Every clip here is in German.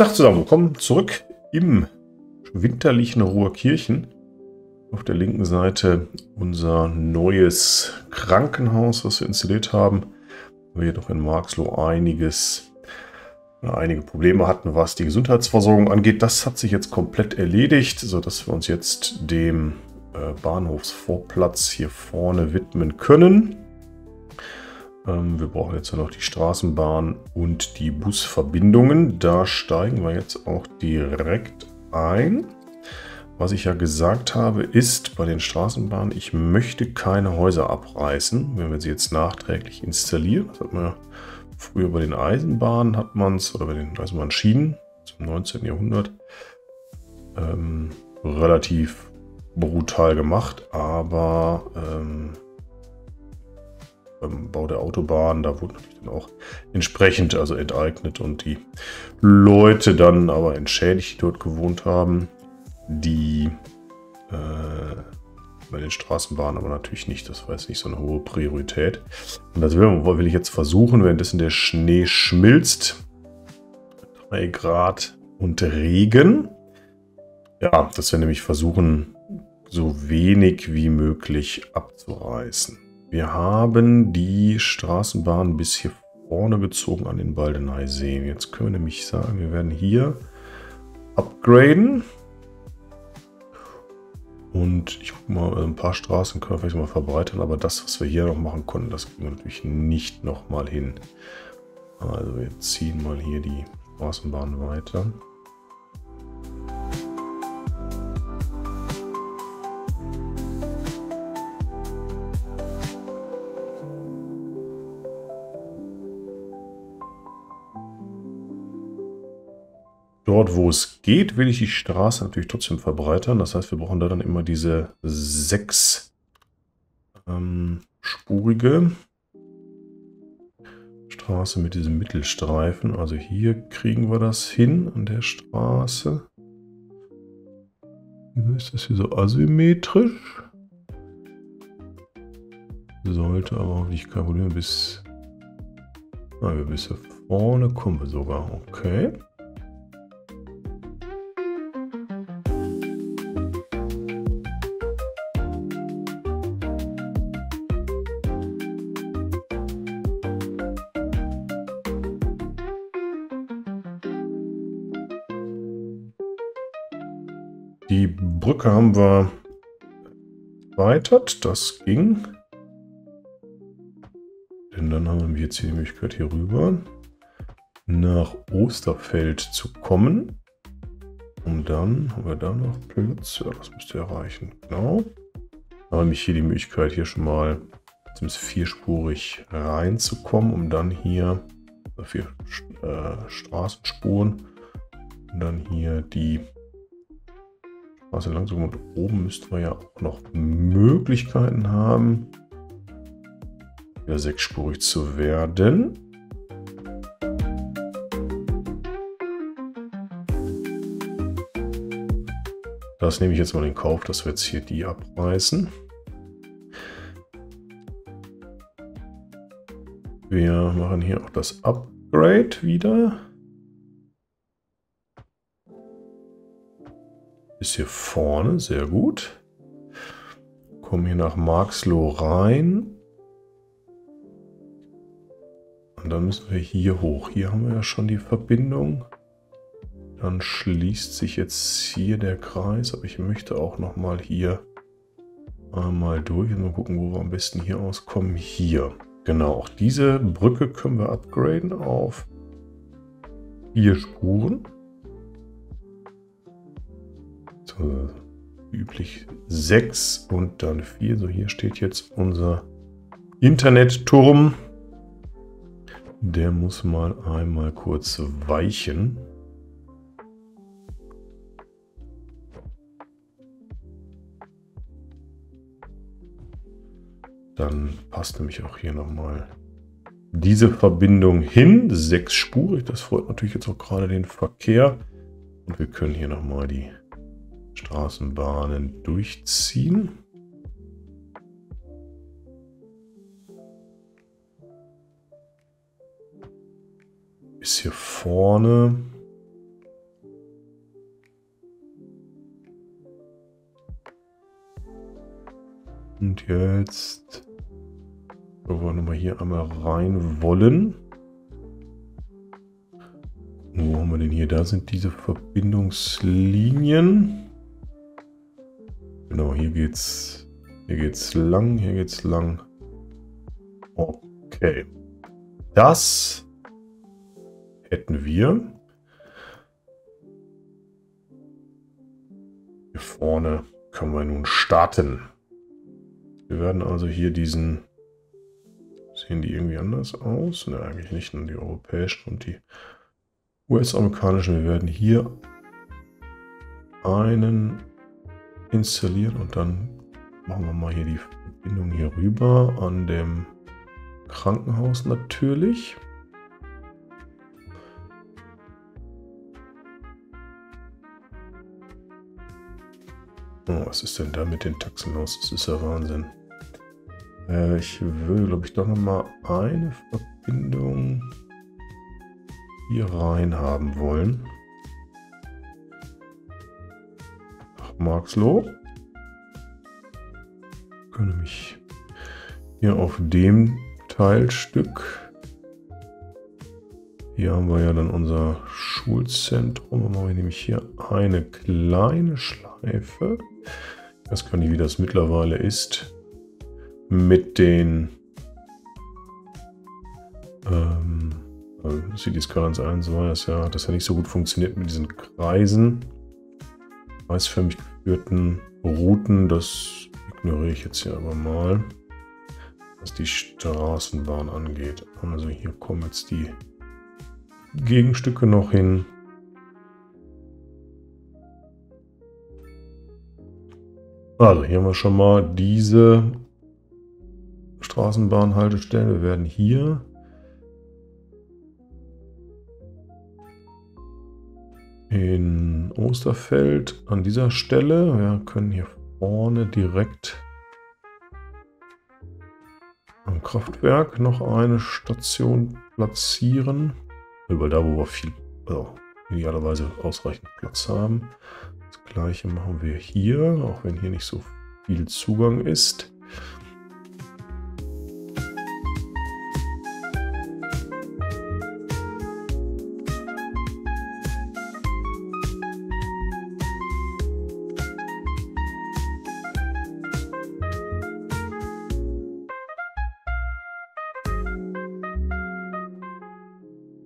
Tag zusammen, willkommen zurück im winterlichen Ruhrkirchen. Auf der linken Seite unser neues Krankenhaus, was wir installiert haben. Wir jedoch in Marxloh einiges, einige Probleme hatten, was die Gesundheitsversorgung angeht. Das hat sich jetzt komplett erledigt, sodass wir uns jetzt dem äh, Bahnhofsvorplatz hier vorne widmen können. Ähm, wir brauchen jetzt noch die Straßenbahn und die Busverbindungen. Da steigen wir jetzt auch direkt ein. Was ich ja gesagt habe, ist bei den Straßenbahnen, ich möchte keine Häuser abreißen, wenn wir sie jetzt nachträglich installieren. Das hat man ja früher bei den Eisenbahnen, hat man es, oder bei den Eisenbahnschienen zum 19. Jahrhundert, ähm, relativ brutal gemacht, aber ähm, beim Bau der Autobahn. Da wurde natürlich dann auch entsprechend also enteignet und die Leute dann aber entschädigt, die dort gewohnt haben. Die äh, bei den Straßenbahnen aber natürlich nicht. Das war jetzt nicht so eine hohe Priorität. Und das will, will ich jetzt versuchen, währenddessen der Schnee schmilzt. 3 Grad und Regen. Ja, dass wir nämlich versuchen, so wenig wie möglich abzureißen. Wir haben die Straßenbahn bis hier vorne gezogen an den Baldeneyseen. Jetzt können wir nämlich sagen, wir werden hier upgraden. Und ich gucke mal, ein paar Straßen können wir vielleicht mal verbreitern, aber das, was wir hier noch machen konnten, das kriegen wir natürlich nicht nochmal hin. Also wir ziehen mal hier die Straßenbahn weiter. Dort, wo es geht, will ich die Straße natürlich trotzdem verbreitern. Das heißt, wir brauchen da dann immer diese sechs ähm, spurige Straße mit diesem Mittelstreifen. Also hier kriegen wir das hin an der Straße. Wieso ist das hier so asymmetrisch? Sollte aber hoffentlich kein Problem bis... Ah, bis hier vorne kommen wir sogar. Okay. Die Brücke haben wir erweitert. Das ging. Denn dann haben wir jetzt die Möglichkeit, hier rüber nach Osterfeld zu kommen. Und dann haben wir da noch Platz. Ja, das müsste erreichen. Genau. Dann habe ich hier die Möglichkeit, hier schon mal zumindest vierspurig reinzukommen, um dann hier vier äh, Straßenspuren und dann hier die also langsam und oben müssten wir ja auch noch Möglichkeiten haben, wieder sechsspurig zu werden. Das nehme ich jetzt mal in Kauf, dass wir jetzt hier die abreißen. Wir machen hier auch das Upgrade wieder. Ist hier vorne, sehr gut. Kommen hier nach Marxloh rein. Und dann müssen wir hier hoch. Hier haben wir ja schon die Verbindung. Dann schließt sich jetzt hier der Kreis. Aber ich möchte auch noch mal hier einmal durch. Und mal gucken, wo wir am besten hier auskommen. Hier. Genau, auch diese Brücke können wir upgraden auf vier Spuren. So, üblich 6 und dann 4. So, hier steht jetzt unser Internetturm. Der muss mal einmal kurz weichen. Dann passt nämlich auch hier nochmal diese Verbindung hin. Sechsspurig, das freut natürlich jetzt auch gerade den Verkehr. Und wir können hier nochmal die Straßenbahnen durchziehen. Bis hier vorne. Und jetzt, wo wir nochmal hier einmal rein wollen. Wo haben wir denn hier? Da sind diese Verbindungslinien. Genau, hier geht's, hier geht's lang, hier geht's lang. Okay. Das hätten wir. Hier vorne können wir nun starten. Wir werden also hier diesen... Sehen die irgendwie anders aus? Ne, eigentlich nicht. Nur die europäischen und die US-amerikanischen. Wir werden hier einen installieren und dann machen wir mal hier die Verbindung hier rüber an dem Krankenhaus natürlich. Oh, was ist denn da mit den Taxen los? Das ist ja Wahnsinn. Äh, ich würde, glaube ich, doch noch mal eine Verbindung hier rein haben wollen. Marxloh. Ich kann nämlich hier auf dem Teilstück. Hier haben wir ja dann unser Schulzentrum. Dann machen wir nämlich hier eine kleine Schleife. Ich weiß gar nicht, wie das mittlerweile ist. Mit den ähm, Cities Currents 1 war das ja, das ja nicht so gut funktioniert mit diesen Kreisen. Kreisförmig geführten Routen. Das ignoriere ich jetzt hier aber mal was die Straßenbahn angeht. Also hier kommen jetzt die Gegenstücke noch hin. Also hier haben wir schon mal diese Straßenbahnhaltestellen. Wir werden hier in Osterfeld an dieser Stelle, wir können hier vorne direkt am Kraftwerk noch eine Station platzieren. Weil da, wo wir viel, also idealerweise ausreichend Platz haben. Das gleiche machen wir hier, auch wenn hier nicht so viel Zugang ist.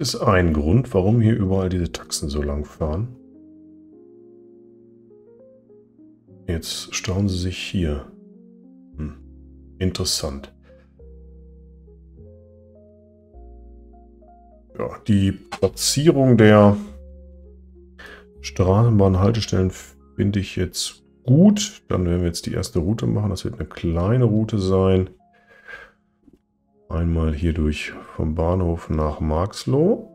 Ist ein Grund, warum hier überall diese Taxen so lang fahren. Jetzt staunen sie sich hier. Hm. Interessant. Ja, die Platzierung der Straßenbahnhaltestellen finde ich jetzt gut. Dann werden wir jetzt die erste Route machen. Das wird eine kleine Route sein. Einmal hier durch vom Bahnhof nach Marxloh.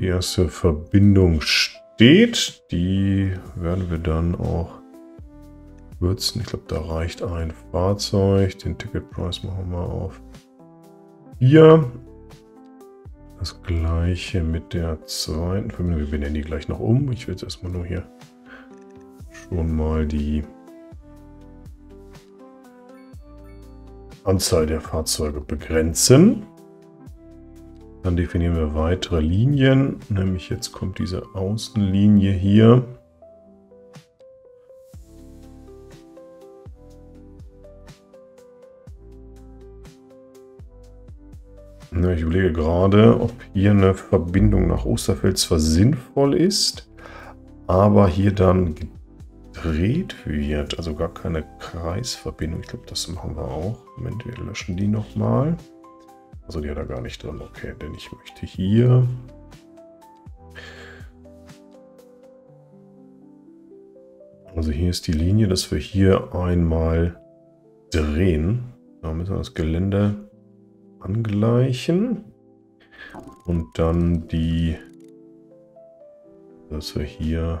Die erste Verbindung steht. Die werden wir dann auch würzen. Ich glaube, da reicht ein Fahrzeug. Den Ticketpreis machen wir auf. Hier das gleiche mit der zweiten Verbindung. Wir benennen die gleich noch um. Ich will jetzt erstmal nur hier schon mal die Anzahl der Fahrzeuge begrenzen. Dann definieren wir weitere Linien, nämlich jetzt kommt diese Außenlinie hier. Ich überlege gerade, ob hier eine Verbindung nach Osterfeld zwar sinnvoll ist, aber hier dann gedreht wird. Also gar keine Kreisverbindung. Ich glaube, das machen wir auch. Moment, wir löschen die nochmal. Also die hat er gar nicht drin. Okay, denn ich möchte hier... Also hier ist die Linie, dass wir hier einmal drehen. Da müssen wir das Gelände angleichen. Und dann die, dass wir hier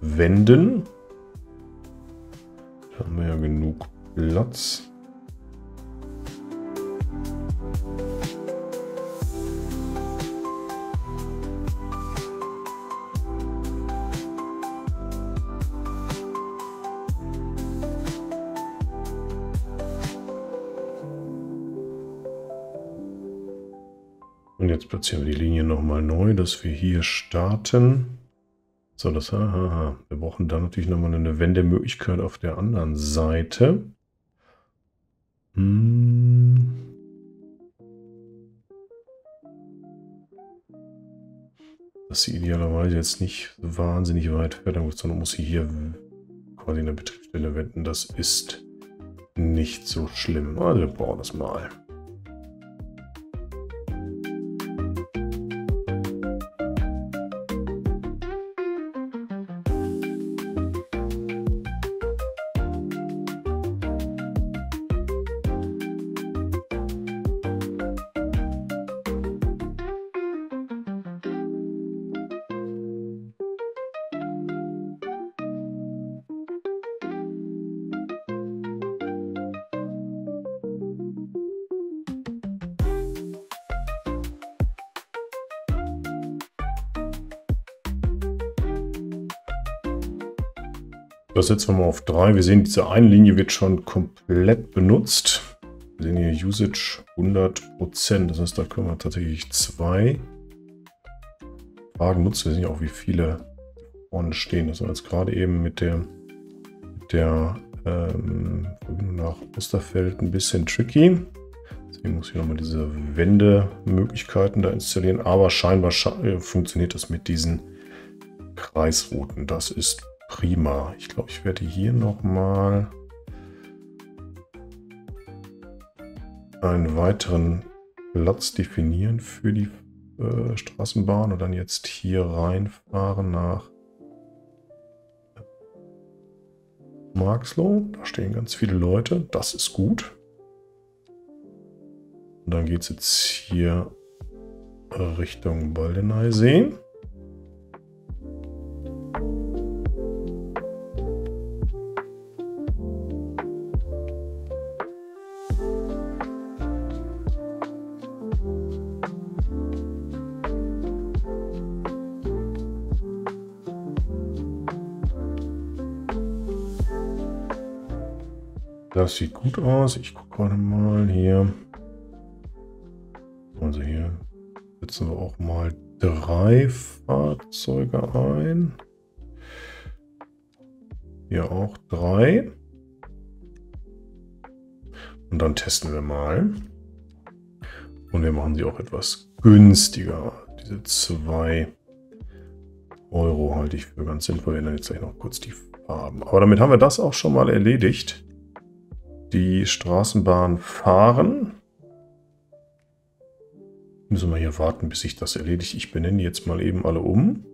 wenden. Da haben wir ja genug Platz. Platzieren wir die Linie nochmal neu, dass wir hier starten. So, das, haha. Wir brauchen dann natürlich nochmal eine Wendemöglichkeit auf der anderen Seite. Hm. Dass sie idealerweise jetzt nicht wahnsinnig weit muss, sondern muss sie hier quasi eine Betriebsstelle wenden. Das ist nicht so schlimm. Also wir bauen das mal. Das setzen wir mal auf 3. Wir sehen, diese eine Linie wird schon komplett benutzt. Wir sehen hier Usage 100%. Das heißt, da können wir tatsächlich zwei Wagen nutzen. Wir sehen ja auch, wie viele vorne stehen. Das war jetzt gerade eben mit der, der ähm, nach Osterfeld ein bisschen tricky. Deswegen muss ich nochmal diese Wendemöglichkeiten da installieren. Aber scheinbar äh, funktioniert das mit diesen Kreisrouten. Das ist Prima. Ich glaube, ich werde hier nochmal einen weiteren Platz definieren für die äh, Straßenbahn und dann jetzt hier reinfahren nach Marxloh. Da stehen ganz viele Leute. Das ist gut. Und dann geht es jetzt hier Richtung Baldeneysee. Das sieht gut aus. Ich gucke gerade mal hier. Also hier setzen wir auch mal drei Fahrzeuge ein. Hier auch drei. Und dann testen wir mal. Und wir machen sie auch etwas günstiger. Diese zwei Euro halte ich für ganz sinnvoll. Wir ändern jetzt gleich noch kurz die Farben. Aber damit haben wir das auch schon mal erledigt die Straßenbahn fahren. Müssen wir hier warten, bis sich das erledigt. Ich benenne jetzt mal eben alle um.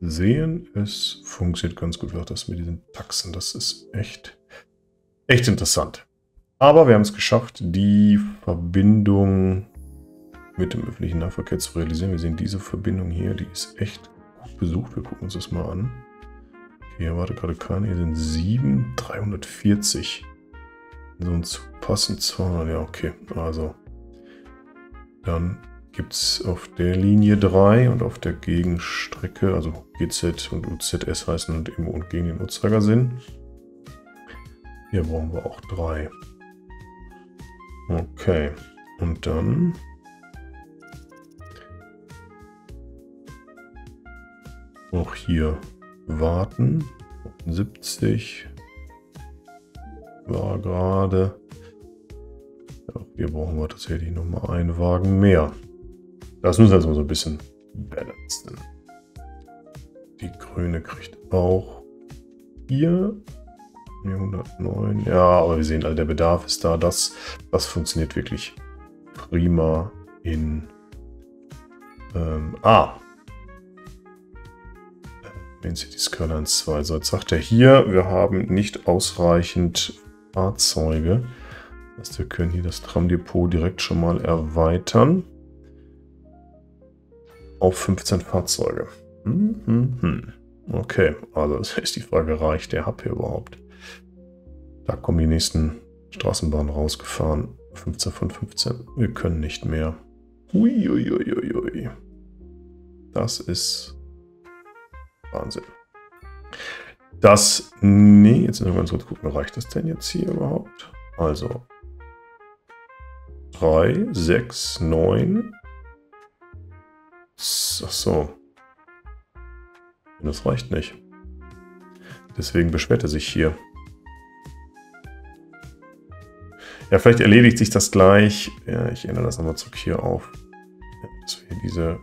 Sehen, es funktioniert ganz gut, auch das mit diesen Taxen. Das ist echt, echt interessant. Aber wir haben es geschafft, die Verbindung mit dem öffentlichen Nahverkehr zu realisieren. Wir sehen diese Verbindung hier, die ist echt gut besucht. Wir gucken uns das mal an. Hier warte gerade keine. Hier sind 7, 340. So ein zu passend 200. Ja, okay. Also dann gibt es auf der Linie 3 und auf der Gegenstrecke, also GZ und UZS heißen und im und gegen den Uhrzeigersinn. Hier brauchen wir auch 3. Okay, und dann auch hier warten. 70 war gerade. Ja, hier brauchen wir tatsächlich noch mal einen Wagen mehr. Das müssen wir also so ein bisschen balancen. Die grüne kriegt auch hier 109. Ja, aber wir sehen, also der Bedarf ist da. Das, das funktioniert wirklich prima in... Ähm, ah, Main City Skyline 2. So, jetzt sagt er hier, wir haben nicht ausreichend Fahrzeuge. Das heißt, wir können hier das Tramdepot direkt schon mal erweitern. Auf 15 Fahrzeuge. Hm, hm, hm. Okay, also ist die Frage, reicht der hier überhaupt? Da kommen die nächsten Straßenbahnen rausgefahren. 15 von 15. Wir können nicht mehr. Uiuiuiui. Das ist Wahnsinn. Das, nee, jetzt müssen wir ganz kurz gucken, reicht das denn jetzt hier überhaupt? Also 3, 6, 9. Ach so. Das reicht nicht. Deswegen beschwert er sich hier. Ja, vielleicht erledigt sich das gleich. Ja, ich ändere das nochmal zurück hier auf. Dass wir diese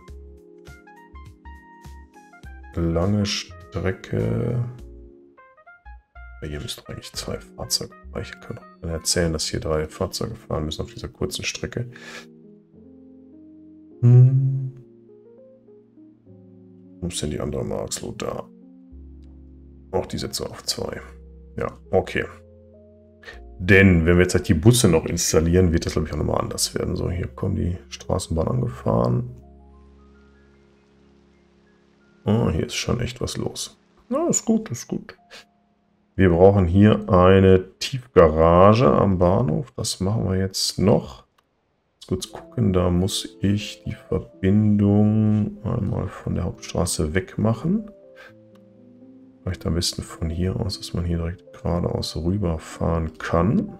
lange Strecke... Ja, hier müssten eigentlich zwei Fahrzeuge reichen können. Dann erzählen, dass hier drei Fahrzeuge fahren müssen auf dieser kurzen Strecke. Hm. Ist denn die andere Marksloh da? Auch die setze auf zwei. Ja, okay. Denn wenn wir jetzt halt die Busse noch installieren, wird das glaube ich auch nochmal anders werden. So, hier kommen die Straßenbahn angefahren. Oh, hier ist schon echt was los. Na, ist gut, ist gut. Wir brauchen hier eine Tiefgarage am Bahnhof. Das machen wir jetzt noch. Kurz gucken, da muss ich die Verbindung einmal von der Hauptstraße wegmachen. Vielleicht am besten von hier aus, dass man hier direkt geradeaus rüberfahren kann.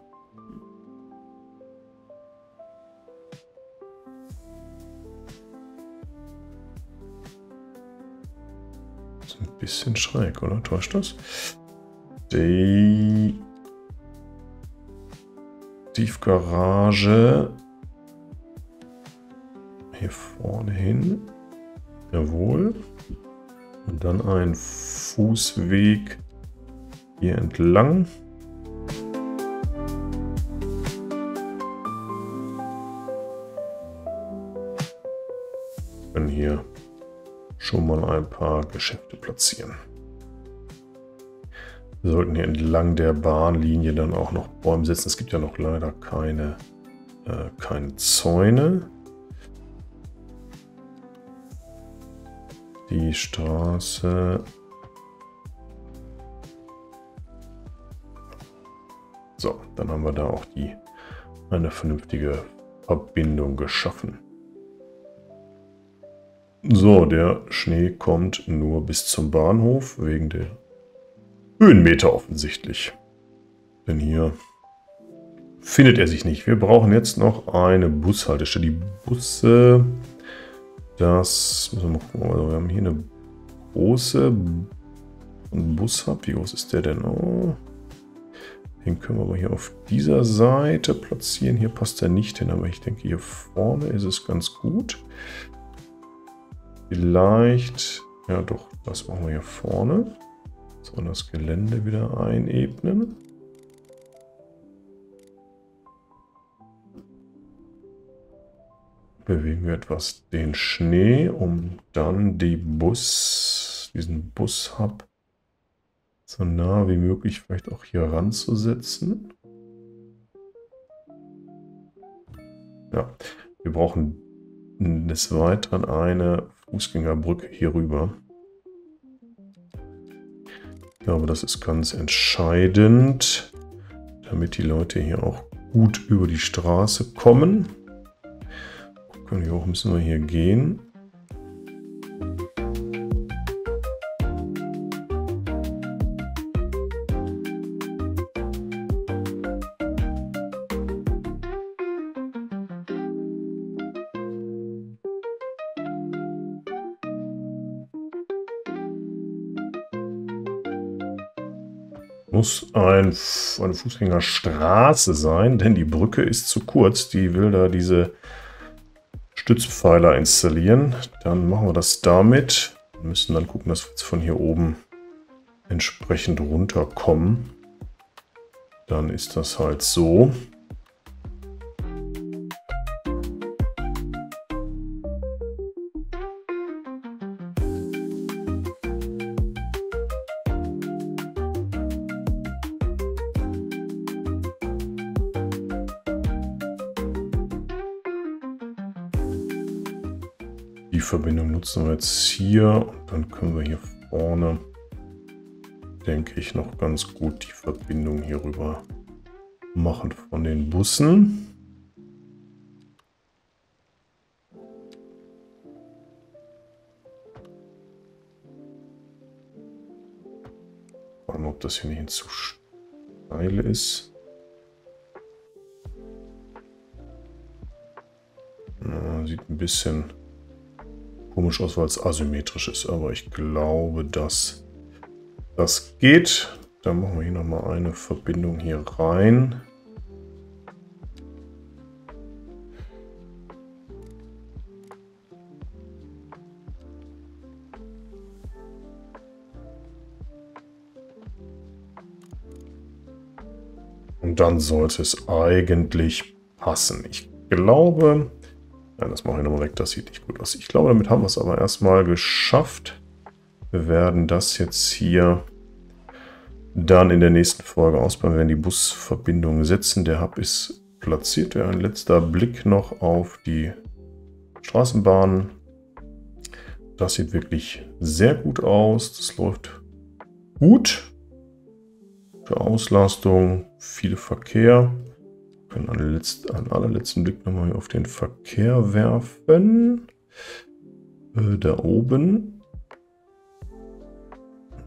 ist ein bisschen schräg, oder? Täuscht das? Die Tiefgarage hier vorne hin. Jawohl. Und dann ein Fußweg hier entlang. Können hier schon mal ein paar Geschäfte platzieren. Wir sollten hier entlang der Bahnlinie dann auch noch Bäume setzen. Es gibt ja noch leider keine, äh, keine Zäune. Die Straße. So, dann haben wir da auch die eine vernünftige Verbindung geschaffen. So, der Schnee kommt nur bis zum Bahnhof, wegen der Höhenmeter offensichtlich. Denn hier findet er sich nicht. Wir brauchen jetzt noch eine Bushaltestelle. Die Busse das müssen wir mal gucken. Also wir haben hier eine große Bushub. Wie groß ist der denn? Oh. Den können wir aber hier auf dieser Seite platzieren. Hier passt er nicht hin, aber ich denke, hier vorne ist es ganz gut. Vielleicht, ja doch, das machen wir hier vorne. So, das Gelände wieder einebnen. Bewegen wir etwas den Schnee, um dann die Bus, diesen Bus-Hub so nah wie möglich vielleicht auch hier ranzusetzen. Ja, wir brauchen des Weiteren eine Fußgängerbrücke hier rüber. Ich glaube, das ist ganz entscheidend, damit die Leute hier auch gut über die Straße kommen. Und wie hoch müssen wir hier gehen? muss ein, eine Fußgängerstraße sein, denn die Brücke ist zu kurz. Die will da diese Stützpfeiler installieren. Dann machen wir das damit. Wir müssen dann gucken, dass wir jetzt von hier oben entsprechend runterkommen. Dann ist das halt so. Verbindung nutzen wir jetzt hier und dann können wir hier vorne, denke ich, noch ganz gut die Verbindung hier rüber machen von den Bussen. Schauen, ob das hier nicht zu steil ist. Sieht ein bisschen komisch aus, weil es asymmetrisch ist, aber ich glaube, dass das geht. Dann machen wir hier nochmal eine Verbindung hier rein. Und dann sollte es eigentlich passen. Ich glaube, ja, das mache ich nochmal weg, das sieht nicht gut aus. Ich glaube, damit haben wir es aber erstmal geschafft. Wir werden das jetzt hier dann in der nächsten Folge ausbauen. Wir werden die Busverbindung setzen. Der Hub ist platziert. Ein letzter Blick noch auf die Straßenbahn. Das sieht wirklich sehr gut aus. Das läuft gut. Gute Auslastung, viel Verkehr. Können einen, letzt, einen allerletzten Blick nochmal auf den Verkehr werfen. Äh, da oben.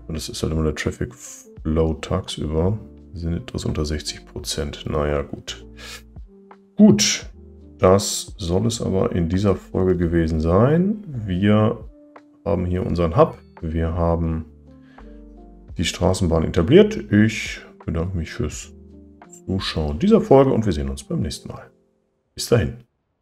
Und das ist halt immer der Traffic Flow tagsüber. Wir sind etwas unter 60 Prozent. Naja, gut. Gut, das soll es aber in dieser Folge gewesen sein. Wir haben hier unseren Hub. Wir haben die Straßenbahn etabliert. Ich bedanke mich fürs Zuschauen dieser Folge und wir sehen uns beim nächsten Mal. Bis dahin.